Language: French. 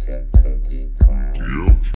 ce petit coin.